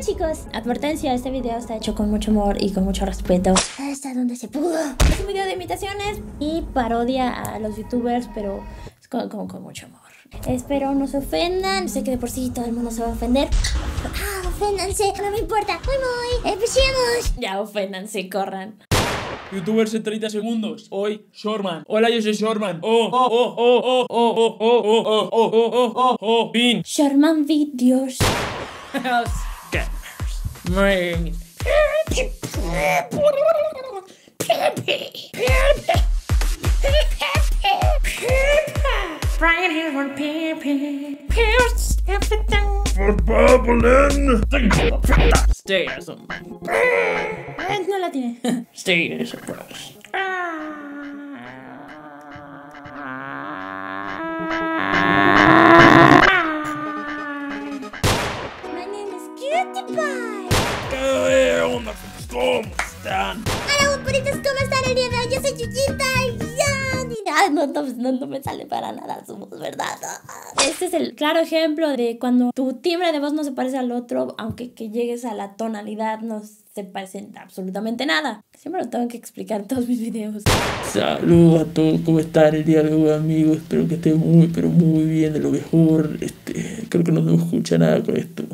Chicos, advertencia, este video está hecho con mucho amor y con mucho respeto. Hasta donde se pudo. Es un video de imitaciones y parodia a los youtubers, pero es con, con- con mucho amor. Espero no se ofendan, sé que de por sí todo el mundo se va a ofender. Ah, oféndanse, no me importa. Muy muy, empecemos. Ya, oféndanse, corran. Youtubers en 30 segundos. Hoy, Shorman. Hola, yo soy Shorman. Oh, oh, oh, oh, oh, oh, oh, oh, oh, oh, oh, oh, oh, oh, Bin. Sherman Videos. Brian has one pimpin. Everything. For babbling. Stay as a Stay. Ah. My name is Cutie Pie. ¿Cómo están? Hola, guapuritos, ¿cómo están el día de hoy? Yo soy Chuchita y ya. no, no, no, no me sale para nada su voz, ¿verdad? Este es el claro ejemplo de cuando tu timbre de voz no se parece al otro, aunque que llegues a la tonalidad no se parecen absolutamente nada. Siempre lo tengo que explicar en todos mis videos. Saludos a todos, ¿cómo están el día de hoy, amigos? Espero que estén muy, pero muy bien, de lo mejor. Este, creo que no se escucha nada con esto.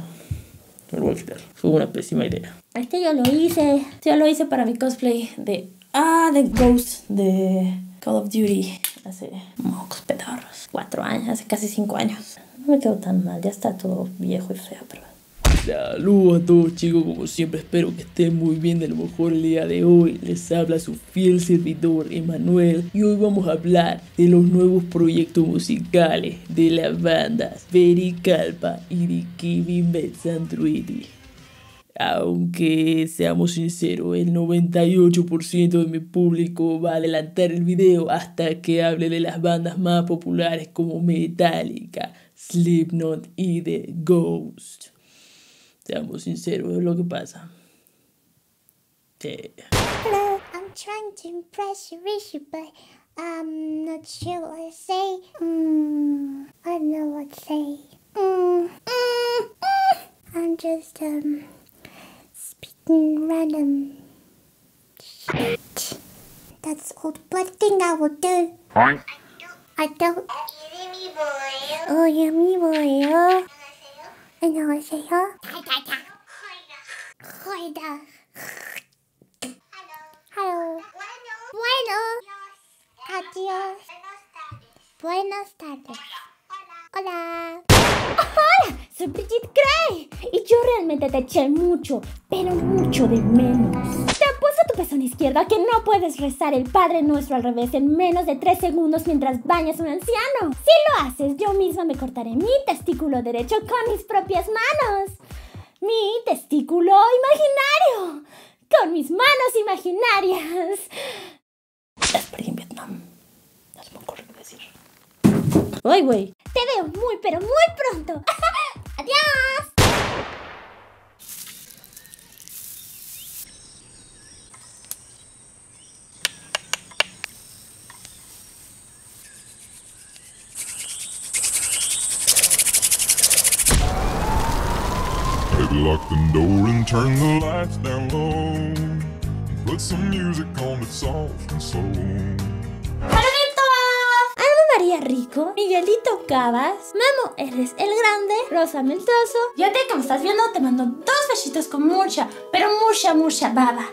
Me lo voy a quitar. Fue una pésima idea. Este yo lo hice. Yo lo hice para mi cosplay de. Ah, de Ghost de Call of Duty. Hace mocos pedorros. Cuatro años, hace casi cinco años. No me quedó tan mal, ya está todo viejo y feo, pero. Saludos a todos chicos, como siempre espero que estén muy bien de lo mejor el día de hoy. Les habla su fiel servidor Emanuel y hoy vamos a hablar de los nuevos proyectos musicales de las bandas Very Calpa y Kevin Betsandruidi. Aunque seamos sinceros, el 98% de mi público va a adelantar el video hasta que hable de las bandas más populares como Metallica, Slipknot y The Ghost. Seamos sinceros, es lo que pasa. Sí. Hello, I'm trying to impress you, Rishi, but I'm not sure what to say. Mm, I don't know what to say. Mm, mm, mm. I'm just um random shit. That's all the bloody thing I will do. I don't. Oh, yummy boy. Oh. 안녕하세요. 호이다. Hello. Bueno. Adiós. Buenas tardes. Hola. ¡Hola! Soy Brigitte Gray. Y yo realmente te eché mucho, pero mucho de menos. Te apuesto tu pezón izquierda que no puedes rezar el Padre Nuestro al revés en menos de tres segundos mientras bañas a un anciano. Si lo haces, yo misma me cortaré mi testículo derecho con mis propias manos. Mi testículo imaginario. Con mis manos imaginarias. Desperté en Vietnam. No se me ocurre decir. Ay, güey. Te veo muy, pero muy pronto. Maybe lock the door and turn the lights down low. Put some music on that's soft and slow. Miguelito Cabas, Memo eres el grande, Rosa Meltoso. Y a ti estás viendo te mando dos besitos con mucha, pero mucha, mucha baba.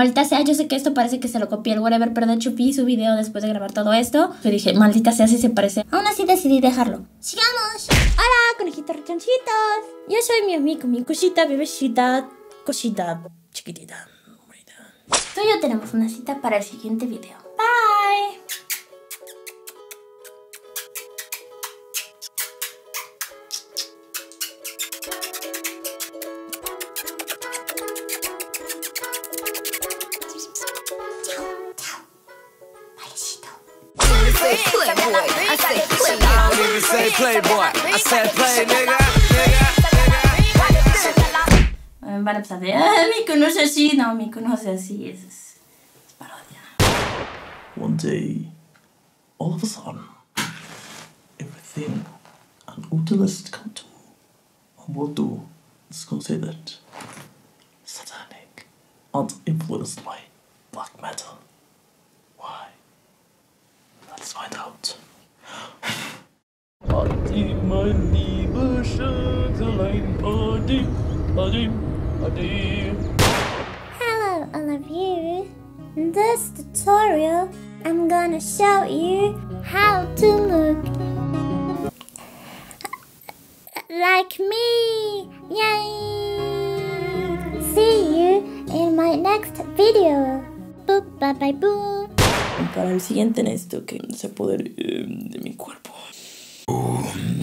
Maldita sea, yo sé que esto parece que se lo copié el whatever, pero de hecho vi su video después de grabar todo esto. Yo dije, maldita sea, si se parece. Aún así decidí dejarlo. ¡Sigamos! ¡Hola, conejitos ratoncitos! Yo soy mi amigo, mi cosita, bebecita, cosita, chiquitita. Tú y yo tenemos una cita para el siguiente video. Bye! Nigga say playboy. I said play, nigga. Van a empezar de, ah, me conoce así. No, me conoce así. Eso es, es parodia. One day, all of a sudden, everything an utilist can do or will do is considered satanic and influenced by Adi, Adi. Hello, all of you. In this tutorial, I'm gonna show you how to look like me. Yay! See you in my next video. Boop, bye bye, boop. Para el siguiente necesito que se apodere eh, de mi cuerpo. Necesito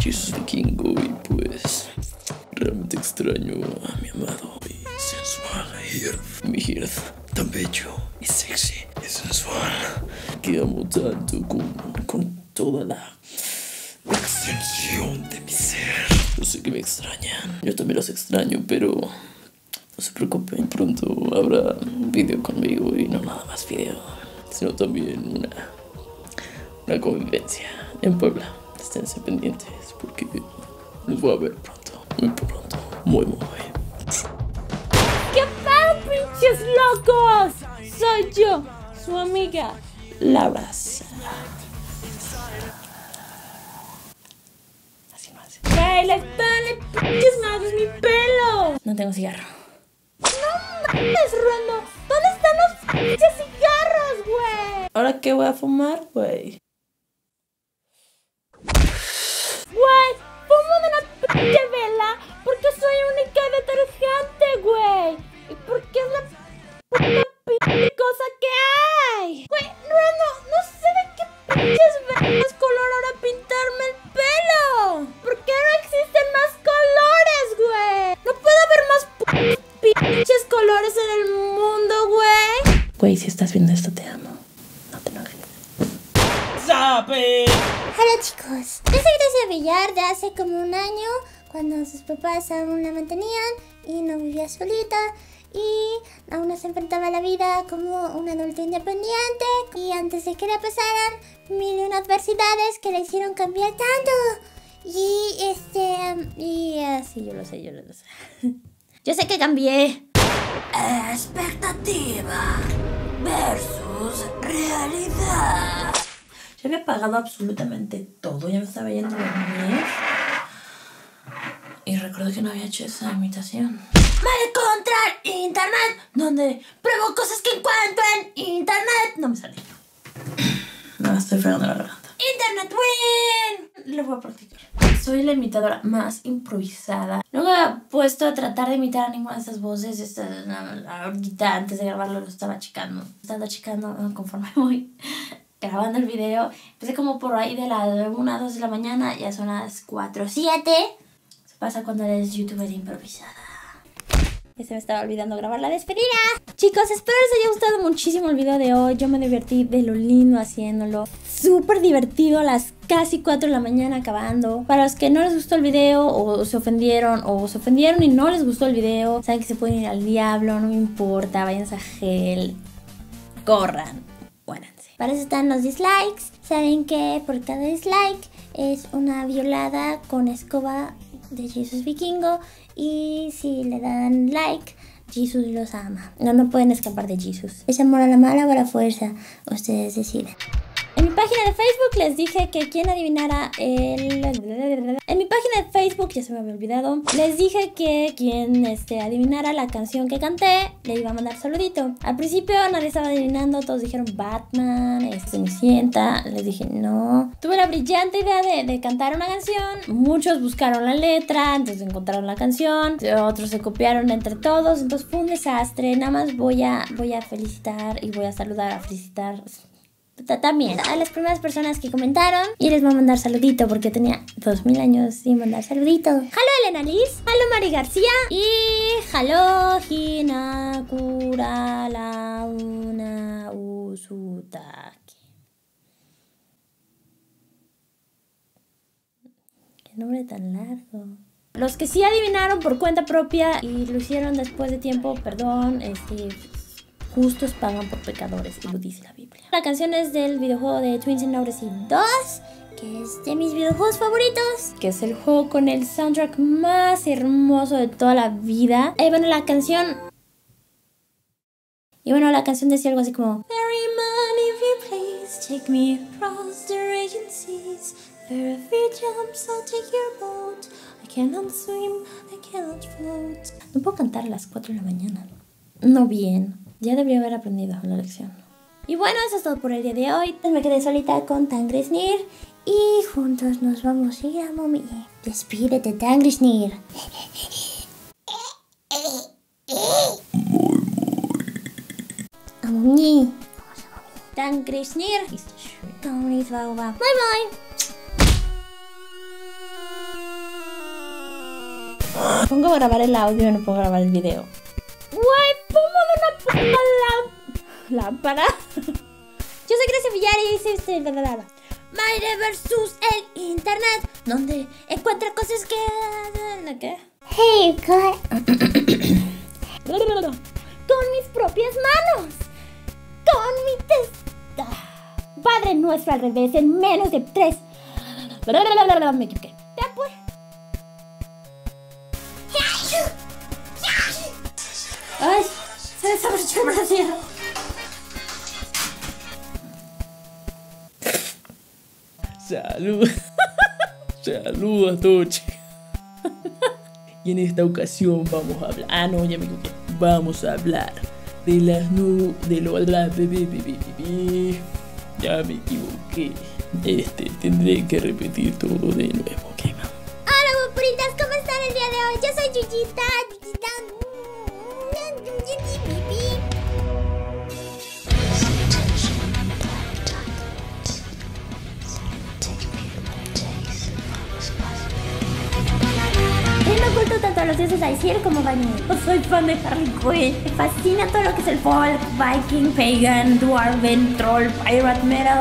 Soy Jesus Vikingo y pues realmente extraño a mi amado y sensual Hirth. Mi Hirth tan bello y sexy y sensual que amo tanto con, con toda la extensión de mi ser. Yo sé que me extrañan. Yo también los extraño, pero no se preocupen. Pronto habrá un video conmigo y no nada más video, sino también una, una convivencia en Puebla. Esténse pendientes porque los voy a ver pronto, muy pronto, muy, muy. ¿Qué pedo, pinches locos? Soy yo, su amiga. Laura Sara. Así no hace. ¡Güey, les vale pinches madres mi pelo! No tengo cigarro. ¡No mames, Rondo! ¿Dónde están los pinches cigarros, güey? ¿Ahora qué voy a fumar? Güey, Hola chicos, yo soy Gracia Villar de hace como un año cuando sus papás aún la mantenían y no vivía solita y aún no se enfrentaba a la vida como un adulto independiente y antes de que le pasaran mil y una adversidades que le hicieron cambiar tanto y este y así yo lo sé, yo lo sé. Yo sé que cambié. Expectativa versus realidad. Ya había pagado absolutamente todo, ya me estaba yendo a dormir. Y recuerdo que no había hecho esa imitación. Voy a encontrar internet donde pruebo cosas que encuentro en internet. No me sale. No, estoy fregando la garganta. Internet win. Lo voy a practicar. Soy la imitadora más improvisada. No me había puesto a tratar de imitar a ninguna de estas voces. Esta, la- ahorita antes de grabarlo lo estaba checando. Estaba checando eh, conforme voy grabando el video. Empecé como por ahí de las 1 a 2 de la mañana. Ya son las 4 7. Se pasa cuando eres youtuber improvisada. Que se me estaba olvidando grabar la despedida. Chicos, espero les haya gustado muchísimo el video de hoy. Yo me divertí de lo lindo haciéndolo. Súper divertido a las casi 4 de la mañana acabando. Para los que no les gustó el video o se ofendieron o se ofendieron y no les gustó el video, saben que se pueden ir al diablo, no me importa, váyanse a gel, corran. Para eso están los dislikes. Saben que por cada dislike es una violada con escoba de Jesus Vikingo. Y si le dan like, Jesus los ama. No, no pueden escapar de Jesus. ¿Es amor a la mala o a la fuerza? Ustedes deciden. En mi página de Facebook les dije que quien adivinara el... En mi página de Facebook, ya se me había olvidado, les dije que quien este, adivinara la canción que canté, le iba a mandar saludito. Al principio nadie estaba adivinando, todos dijeron Batman, este, Cenicienta, les dije no. Tuve la brillante idea de, de cantar una canción, muchos buscaron la letra, entonces encontraron la canción, otros se copiaron entre todos, entonces fue un desastre. Nada más voy a, voy a felicitar y voy a saludar, a felicitar Ta- también a las primeras personas que comentaron y les voy a mandar saludito porque tenía 2000 años sin mandar saludito. Halo Elena Liz, halo Mari García y halo Hinakura Launa Usutaki. Qué nombre tan largo. Los que sí adivinaron por cuenta propia y lo hicieron después de tiempo, perdón, este, justos pagan por pecadores, y lo dice la Biblia. La canción es del videojuego de Twins and Odyssey 2, que es de mis videojuegos favoritos, que es el juego con el soundtrack más hermoso de toda la vida. Y bueno, la canción... Y bueno, la canción decía algo así como... If you please, take me across the raging seas. A few jumps, I'll take your boat. I cannot swim, I cannot float. No puedo cantar a las 4 de la mañana. No bien. Ya debería haber aprendido la lección. Y bueno, eso es todo por el día de hoy. Me quedé solita con Tangrisnir y juntos nos vamos a ir a Mommy. Despídete, Tangrisnir. A Mommy. Tangrisnir. Tony Bye bye. Pongo a grabar el audio y no puedo grabar el video. Lámpara. Yo soy Gracia Villar y dice este Maire versus el internet, donde encuentra cosas que. ¿Qué? Hey, God. Con mis propias manos. Con mi testa. Padre nuestro al revés en menos de tres. Me equivoqué. El brasier. Salud. Salud a todos. Y en esta ocasión vamos a hablar. Ah, no, ya me equivoqué. Vamos a hablar de las nubes. De lo. Ya me equivoqué. Este, tendré que repetir todo de nuevo. Ok, vamos. Hola, guapuritas, ¿cómo están el día de hoy? Yo soy Yuyita. Yuyita. A los dioses Aesir como Vanille. Soy fan de Harley Quinn. Me fascina todo lo que es el folk, viking, pagan, dwarven, troll, pirate metal.